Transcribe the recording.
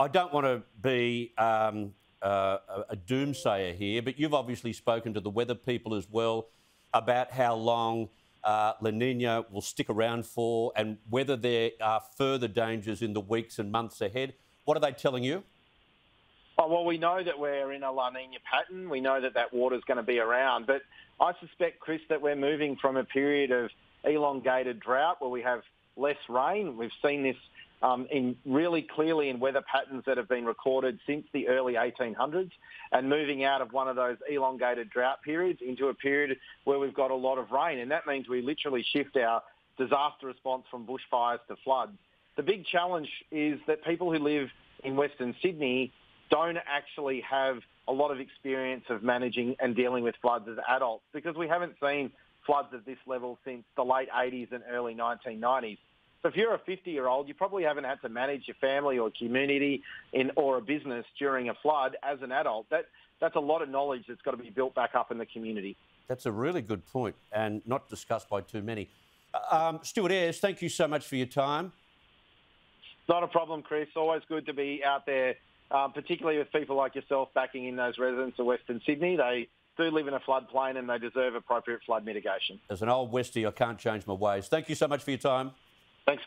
I don't want to be um, uh, a doomsayer here, but you've obviously spoken to the weather people as well about how long uh, La Nina will stick around for and whether there are further dangers in the weeks and months ahead. What are they telling you? Oh, well, we know that we're in a La Nina pattern. We know that that water's going to be around. But I suspect, Chris, that we're moving from a period of elongated drought where we have less rain. We've seen this um, in really clearly in weather patterns that have been recorded since the early 1800s and moving out of one of those elongated drought periods into a period where we've got a lot of rain. And that means we literally shift our disaster response from bushfires to floods. The big challenge is that people who live in Western Sydney don't actually have a lot of experience of managing and dealing with floods as adults because we haven't seen floods of this level since the late 80s and early 1990s. So if you're a 50 year old, you probably haven't had to manage your family or community in, or a business during a flood as an adult. That, that's a lot of knowledge that's got to be built back up in the community. That's a really good point and not discussed by too many. Uh, um, Stuart Ayres, thank you so much for your time. Not a problem, Chris. Always good to be out there, um, particularly with people like yourself backing in those residents of Western Sydney. They do live in a floodplain and they deserve appropriate flood mitigation. As an old Westie, I can't change my ways. Thank you so much for your time. Thanks.